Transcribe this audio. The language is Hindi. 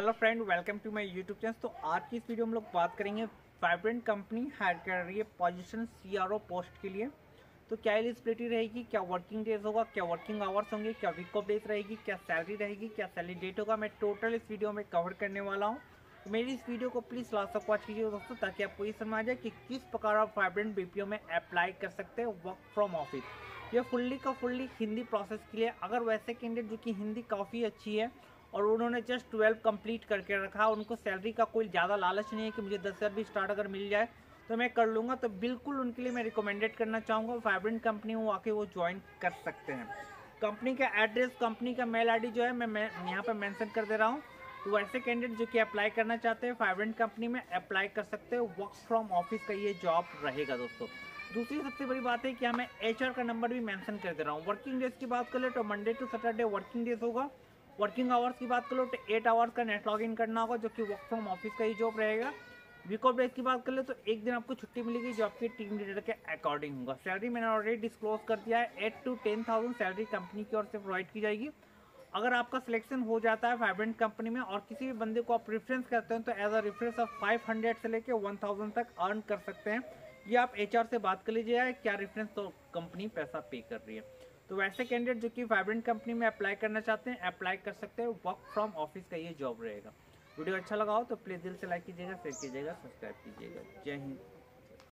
Hello friend welcome to my YouTube channel तो आज की इस वीडियो में हम लोग बात करेंगे वाइब्रेंट कंपनी हायर कर रही है पोजीशन सीआरओ पोस्ट के लिए। तो क्या एलिजिबिलिटी रहेगी, क्या वर्किंग डेज़ होगा, क्या वर्किंग आवर्स होंगे, क्या वीक ऑफ़ डेज़ रहेगी, क्या सैलरी रहेगी, क्या सैलरी डेट होगा, मैं टोटल इस वीडियो में कवर करने वाला हूँ। तो मेरी इस वीडियो को प्लीज़ लास्ट तक वॉच कीजिए दोस्तों, ताकि आपको ये समझ आ जाए कि किस प्रकार आप वाइब्रेंट बीपीओ में अप्लाई कर सकते हैं वर्क फ्रॉम ऑफ़िस ये फुल्ली का फुल्ली हिंदी प्रोसेस के लिए, अगर वैसे कैंडिडेट जो कि हिंदी काफ़ी अच्छी है और उन्होंने जस्ट ट्वेल्व कंप्लीट करके रखा। उनको सैलरी का कोई ज़्यादा लालच नहीं है कि मुझे दस हज़ार भी स्टार्ट अगर मिल जाए तो मैं कर लूँगा। तो बिल्कुल उनके लिए मैं रिकमेंडेड करना चाहूँगा। वाइब्रेंट कंपनी वो आके वो ज्वाइन कर सकते हैं। कंपनी का एड्रेस कंपनी का मेल आईडी जो है मैं, मैं यहाँ पर मेंशन कर दे रहा हूँ। तो वैसे कैंडिडेट जो कि अप्लाई करना चाहते हैं वाइब्रेंट कंपनी में अप्लाई कर सकते हैं। वर्क फ्रॉम ऑफ़िस का ये जॉब रहेगा दोस्तों। दूसरी सबसे बड़ी बात है कि मैं एचआर का नंबर भी मेंशन कर दे रहा हूँ। वर्किंग डेज़ की बात कर ले तो Monday to Saturday working days होगा। वर्किंग आवर्स की बात करो तो एट आवर्स का नेट लॉगिन करना होगा, जो कि वर्क फ्रॉम ऑफ़िस का ही जॉब रहेगा। वीक ऑफ़ डेज़ की बात कर ले तो एक दिन आपको छुट्टी मिलेगी, जो आपके टीम लीडर के अकॉर्डिंग होगा। सैलरी मैंने ऑलरेडी डिस्क्लोज कर दिया है eight to ten thousand salary company की ओर से प्रोवाइड की जाएगी। अगर आपका सिलेक्शन हो जाता है वाइब्रेंट कंपनी में, और किसी भी बंदे को आप रेफरेंस करते हैं तो एज अ रेफरेंस आप 500 से लेके 1000 तक अर्न कर सकते हैं। ये आप एचआर से बात कर लीजिए क्या रेफरेंस तो कंपनी पैसा पे कर रही है। तो वैसे कैंडिडेट जो कि वाइब्रेंट कंपनी में अप्लाई करना चाहते हैं अप्लाई कर सकते हैं वर्क फ्रॉम ऑफ़िस का ये जॉब रहेगा। वीडियो अच्छा लगा हो तो प्लीज़ दिल से लाइक कीजिएगा शेयर कीजिएगा सब्सक्राइब कीजिएगा। जय हिंद।